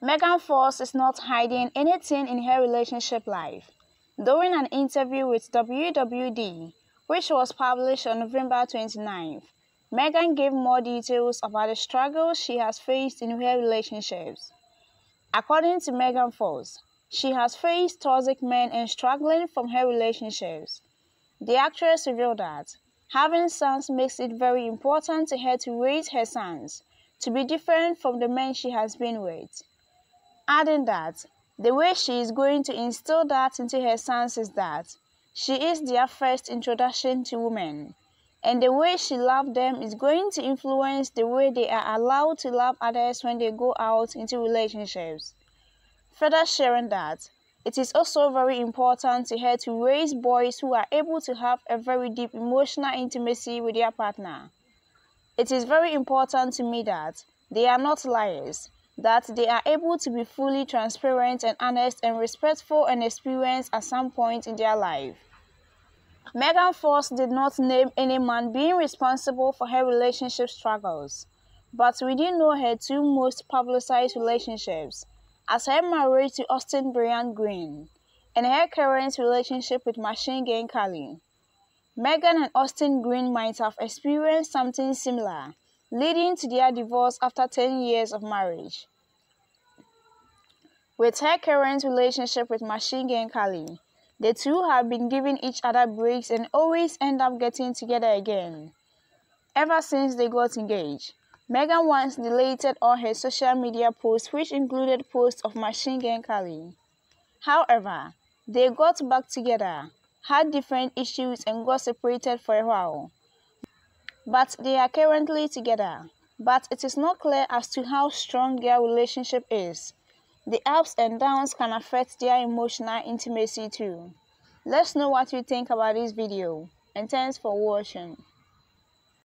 Megan Fox is not hiding anything in her relationship life. During an interview with WWD, which was published on November 29, Megan gave more details about the struggles she has faced in her relationships. According to Megan Fox, she has faced toxic men and struggling from her relationships. The actress revealed that having sons makes it very important to her to raise her sons to be different from the men she has been with adding that the way she is going to instill that into her sons is that she is their first introduction to women, and the way she loves them is going to influence the way they are allowed to love others when they go out into relationships. Further sharing that it is also very important to her to raise boys who are able to have a very deep emotional intimacy with their partner. It is very important to me that they are not liars that they are able to be fully transparent and honest and respectful and experienced at some point in their life. Megan Fox did not name any man being responsible for her relationship struggles, but we do know her two most publicized relationships, as her marriage to Austin Brian Green and her current relationship with Machine Gun Kelly. Megan and Austin Green might have experienced something similar leading to their divorce after 10 years of marriage. With her current relationship with Machine Gun Kelly, the two have been giving each other breaks and always end up getting together again. Ever since they got engaged, Megan once deleted all her social media posts, which included posts of Machine Gun Kelly. However, they got back together, had different issues, and got separated for a while but they are currently together. But it is not clear as to how strong their relationship is. The ups and downs can affect their emotional intimacy too. Let's know what you think about this video and thanks for watching.